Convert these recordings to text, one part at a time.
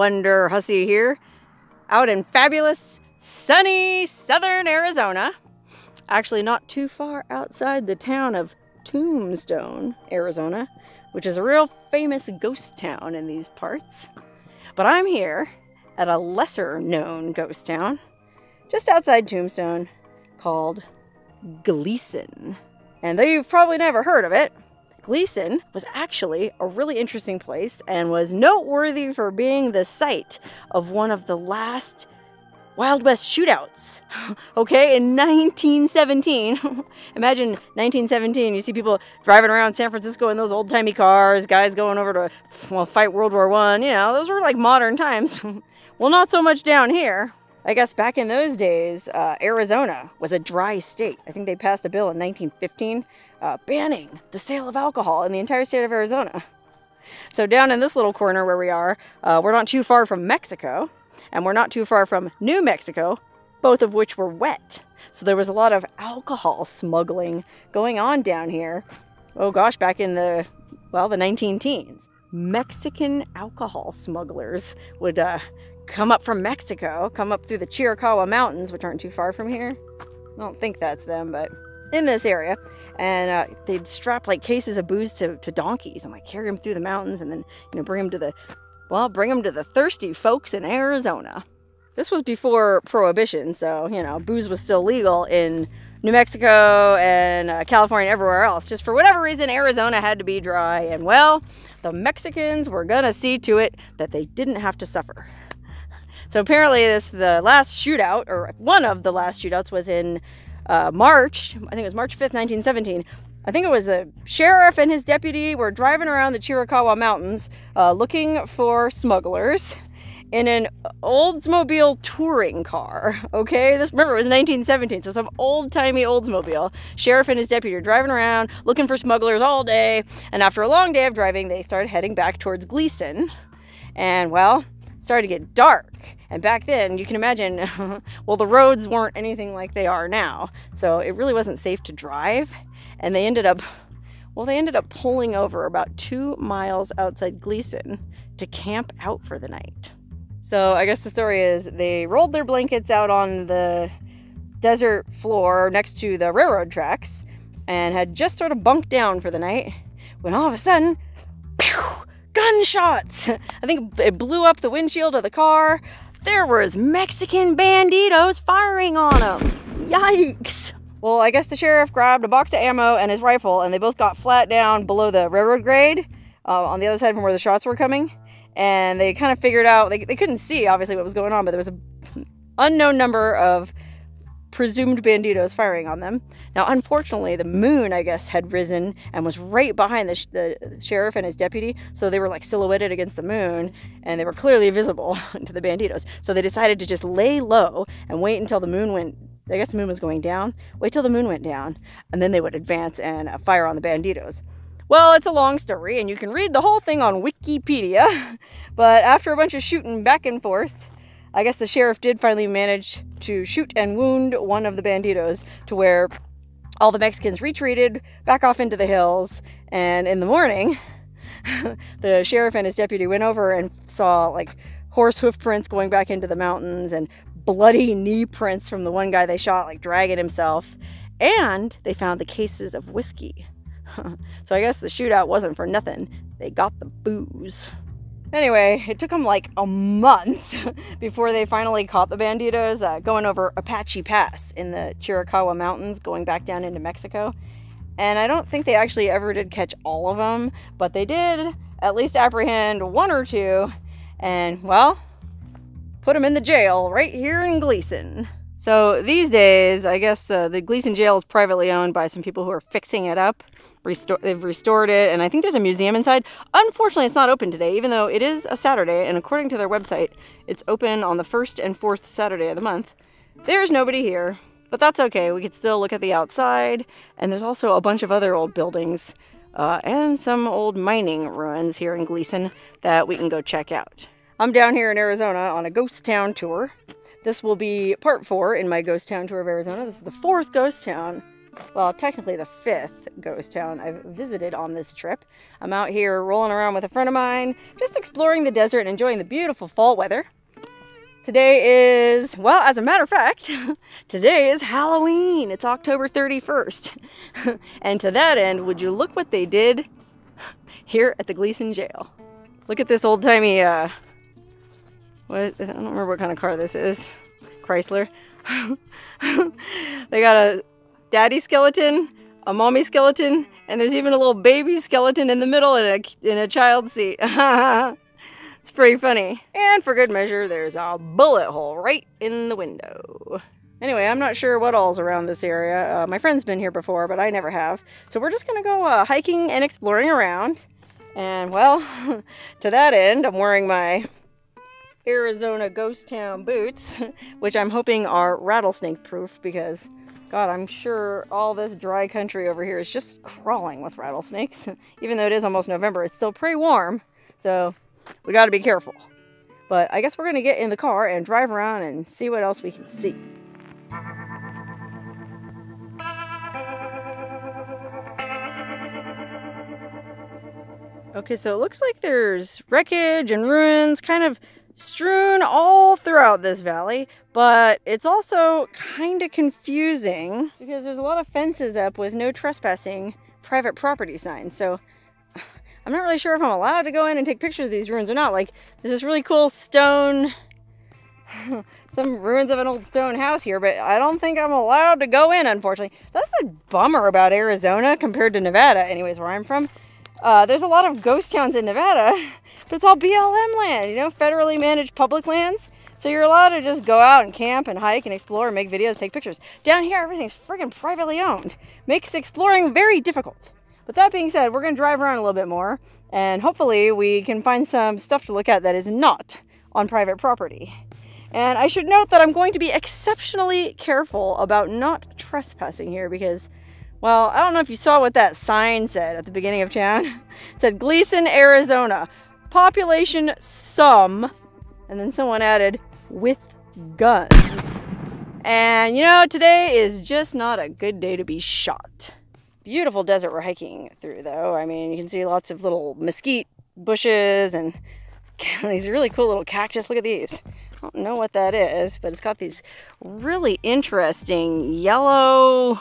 Wonder Hussy here, out in fabulous, sunny southern Arizona. Actually, not too far outside the town of Tombstone, Arizona, which is a real famous ghost town in these parts. But I'm here at a lesser known ghost town just outside Tombstone called Gleeson. And though you've probably never heard of it, Gleeson was actually a really interesting place and was noteworthy for being the site of one of the last Wild West shootouts. okay, in 1917. Imagine 1917, you see people driving around San Francisco in those old timey cars, guys going over to well, fight World War One. You know, those were like modern times. well, not so much down here. I guess back in those days, uh, Arizona was a dry state. I think they passed a bill in 1915 uh, banning the sale of alcohol in the entire state of Arizona. So down in this little corner where we are, uh, we're not too far from Mexico, and we're not too far from New Mexico, both of which were wet. So there was a lot of alcohol smuggling going on down here. Oh gosh, back in the, well, the 19 teens. Mexican alcohol smugglers would uh, come up from Mexico, come up through the Chiricahua Mountains, which aren't too far from here. I don't think that's them, but in this area. And uh, they'd strap like cases of booze to, to donkeys and like carry them through the mountains and then, you know, bring them to the, well, bring them to the thirsty folks in Arizona. This was before Prohibition, so, you know, booze was still legal in New Mexico and uh, California, everywhere else. Just for whatever reason, Arizona had to be dry. And well, the Mexicans were gonna see to it that they didn't have to suffer. So apparently, this the last shootout, or one of the last shootouts, was in uh, March. I think it was March fifth, nineteen seventeen. I think it was the sheriff and his deputy were driving around the Chiricahua Mountains uh, looking for smugglers in an Oldsmobile touring car. Okay, this remember it was 1917, so some old-timey Oldsmobile. Sheriff and his deputy are driving around looking for smugglers all day, and after a long day of driving, they started heading back towards Gleeson. And well, started to get dark. And back then, you can imagine, well, the roads weren't anything like they are now. So it really wasn't safe to drive. And they ended up, well, they ended up pulling over about two miles outside Gleeson to camp out for the night. So I guess the story is they rolled their blankets out on the desert floor next to the railroad tracks and had just sort of bunked down for the night when all of a sudden, gunshots! I think it blew up the windshield of the car. There was Mexican banditos firing on them. Yikes! Well, I guess the sheriff grabbed a box of ammo and his rifle, and they both got flat down below the railroad grade uh, on the other side from where the shots were coming. And they kind of figured out, they, they couldn't see obviously what was going on, but there was an unknown number of presumed banditos firing on them. Now, unfortunately, the moon, I guess, had risen and was right behind the, sh- the sheriff and his deputy. So they were like silhouetted against the moon and they were clearly visible to the banditos. So they decided to just lay low and wait until the moon went. I guess the moon was going down. Wait till the moon went down, and then they would advance and uh, fire on the banditos. Well, it's a long story, and you can read the whole thing on Wikipedia. But after a bunch of shooting back and forth, I guess the sheriff did finally manage to shoot and wound one of the banditos to where all the Mexicans retreated back off into the hills. And in the morning, the sheriff and his deputy went over and saw like horse hoof prints going back into the mountains and bloody knee prints from the one guy they shot, like dragging himself. And they found the cases of whiskey. so I guess the shootout wasn't for nothing. They got the booze. Anyway, it took them like a month before they finally caught the banditos uh, going over Apache Pass in the Chiricahua Mountains, going back down into Mexico. And I don't think they actually ever did catch all of them, but they did at least apprehend one or two, and well, put them in the jail right here in Gleeson. So these days, I guess the Gleeson jail is privately owned by some people who are fixing it up. They've restored it, and I think there's a museum inside. Unfortunately, it's not open today, even though it is a Saturday, and according to their website, it's open on the first and fourth Saturday of the month. There's nobody here, but that's okay. We could still look at the outside, and there's also a bunch of other old buildings uh, and some old mining ruins here in Gleeson that we can go check out. I'm down here in Arizona on a ghost town tour. This will be part four in my ghost town tour of Arizona. This is the fourth ghost town well, technically the fifth ghost town I've visited on this trip. I'm out here rolling around with a friend of mine, just exploring the desert and enjoying the beautiful fall weather. Today is, well, as a matter of fact, today is Halloween. It's October 31st. and to that end, would you look what they did here at the Gleeson jail? Look at this old timey, uh, what, I don't remember what kind of car this is. Chrysler. they got a daddy skeleton, a mommy skeleton, and there's even a little baby skeleton in the middle in a, in a child seat. It's pretty funny. And for good measure, there's a bullet hole right in the window. Anyway, I'm not sure what all's around this area. Uh, my friend's been here before, but I never have. So we're just gonna go uh, hiking and exploring around. And well, to that end, I'm wearing my Arizona Ghost Town boots, which I'm hoping are rattlesnake proof because God, I'm sure all this dry country over here is just crawling with rattlesnakes. Even though it is almost November, it's still pretty warm. So we got to be careful. But I guess we're to get in the car and drive around and see what else we can see. Okay, so it looks like there's wreckage and ruins kind of strewn all throughout this valley, but it's also kind of confusing because there's a lot of fences up with no trespassing private property signs. So I'm not really sure if I'm allowed to go in and take pictures of these ruins or not. Like, there's this really cool stone, some ruins of an old stone house here, but I don't think I'm allowed to go in, unfortunately. That's the bummer about Arizona compared to Nevada, anyways, where I'm from. Uh, there's a lot of ghost towns in Nevada, but it's all BLM land, you know, federally managed public lands. So you're allowed to just go out and camp and hike and explore, and make videos, take pictures. Down here, everything's friggin' privately owned. Makes exploring very difficult. But that being said, we're to drive around a little bit more and hopefully we can find some stuff to look at that is not on private property. And I should note that I'm going to be exceptionally careful about not trespassing here because, well, I don't know if you saw what that sign said at the beginning of town. It said Gleeson, Arizona, population some, and then someone added, with guns. And you know, today is just not a good day to be shot. Beautiful desert we're hiking through though. I mean, you can see lots of little mesquite bushes and these really cool little cactus. Look at these. I don't know what that is, but it's got these really interesting yellow,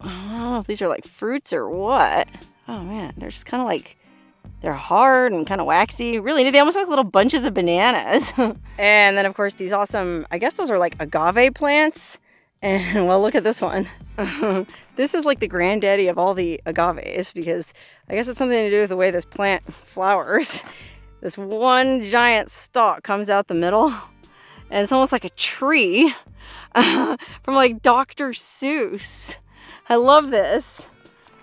I don't know if these are like fruits or what. Oh man, they're just kind of like, they're hard and kind of waxy. Really, they almost look like little bunches of bananas. and then of course these awesome, I guess those are like agave plants. And well, look at this one. this is like the granddaddy of all the agaves because I guess it's something to do with the way this plant flowers. This one giant stalk comes out the middle and it's almost like a tree from like Dr. Seuss. I love this.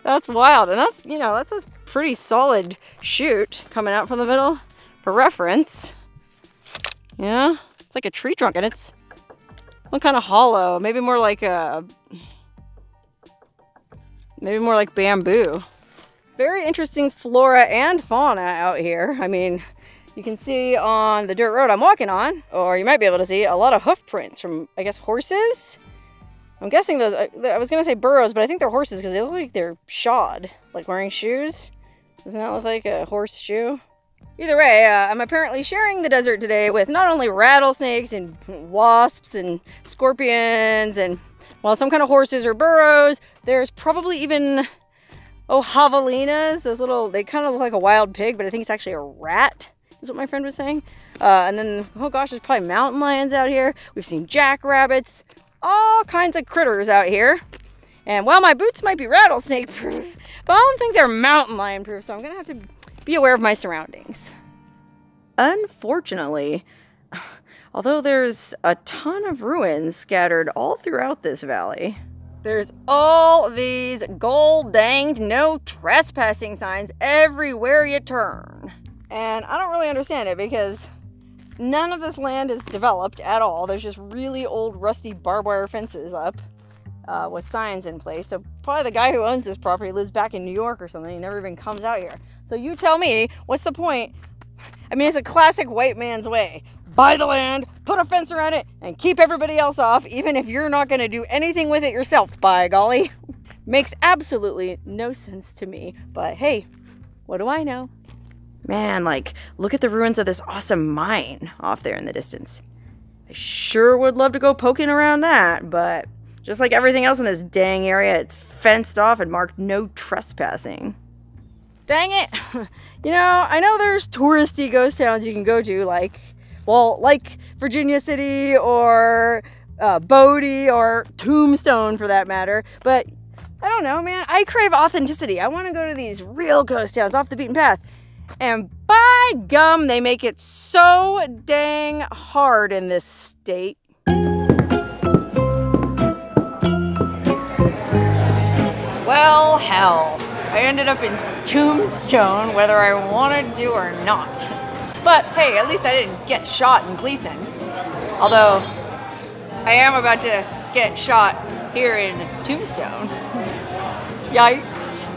That's wild. And that's, you know, that's a pretty solid shoot coming out from the middle for reference. Yeah, it's like a tree trunk and it's one kind of hollow. Maybe more like a... Maybe more like bamboo. Very interesting flora and fauna out here. I mean, you can see on the dirt road I'm walking on, or you might be able to see a lot of hoof prints from, I guess, horses? I'm guessing those, I was going to say burros, but I think they're horses because they look like they're shod, like wearing shoes. Doesn't that look like a horse shoe? Either way, uh, I'm apparently sharing the desert today with not only rattlesnakes and wasps and scorpions and, well, some kind of horses or burros. There's probably even, oh, javelinas. Those little, they kind of look like a wild pig, but I think it's actually a rat, is what my friend was saying. Uh, and then, oh gosh, there's probably mountain lions out here. We've seen jackrabbits, all kinds of critters out here. And while my boots might be rattlesnake proof, but I don't think they're mountain lion proof, so I'm gonna have to be aware of my surroundings. Unfortunately, although there's a ton of ruins scattered all throughout this valley, there's all these gold danged no trespassing signs everywhere you turn. And I don't really understand it because none of this land is developed at all. There's just really old rusty barbed wire fences up uh, with signs in place. So probably the guy who owns this property lives back in New York or something. He never even comes out here. So you tell me, what's the point? I mean, it's a classic white man's way. buy the land, put a fence around it, and keep everybody else off, even if you're not going to do anything with it yourself, by golly. Makes absolutely no sense to me, but hey, what do I know? Man, like, look at the ruins of this awesome mine off there in the distance. I sure would love to go poking around that, but just like everything else in this dang area, it's fenced off and marked no trespassing. Dang it! You know, I know there's touristy ghost towns you can go to, like, well, like Virginia City or uh, Bodie or Tombstone for that matter, but I don't know, man. I crave authenticity. I want to go to these real ghost towns off the beaten path. And by gum, they make it so dang hard in this state. Well, hell. I ended up in Tombstone whether I wanted to or not. But hey, at least I didn't get shot in Gleeson. Although, I am about to get shot here in Tombstone. Yikes.